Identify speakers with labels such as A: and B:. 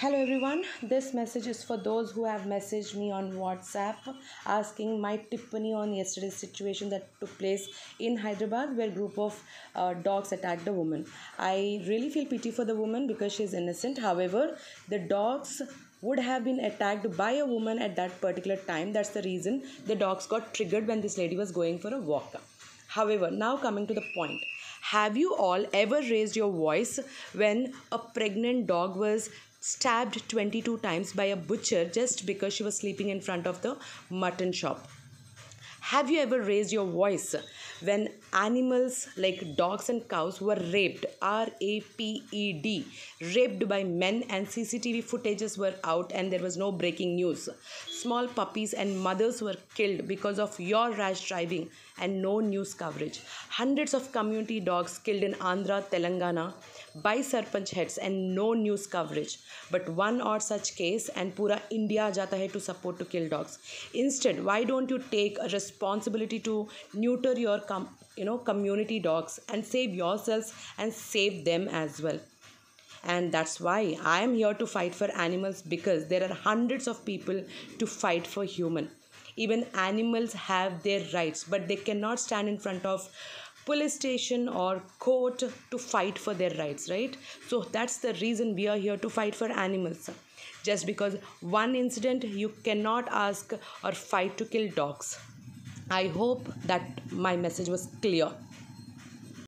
A: Hello everyone, this message is for those who have messaged me on WhatsApp asking my tippany on yesterday's situation that took place in Hyderabad where a group of uh, dogs attacked a woman. I really feel pity for the woman because she is innocent. However, the dogs would have been attacked by a woman at that particular time. That's the reason the dogs got triggered when this lady was going for a walk. However, now coming to the point. Have you all ever raised your voice when a pregnant dog was stabbed 22 times by a butcher just because she was sleeping in front of the mutton shop? Have you ever raised your voice when animals like dogs and cows were raped? R A P E D. Raped by men, and CCTV footages were out, and there was no breaking news. Small puppies and mothers were killed because of your rash driving and no news coverage. Hundreds of community dogs killed in Andhra, Telangana by sarpanch heads and no news coverage. But one or such case and pura India jata hai to support to kill dogs. Instead, why don't you take a responsibility to neuter your com- you know community dogs and save yourselves and save them as well? and that's why i am here to fight for animals because there are hundreds of people to fight for human. Even animals have their rights but they cannot stand in front of police station or court to fight for their rights right? So that's the reason we are here to fight for animals. Just because one incident you cannot ask or fight to kill dogs i hope that my message was clear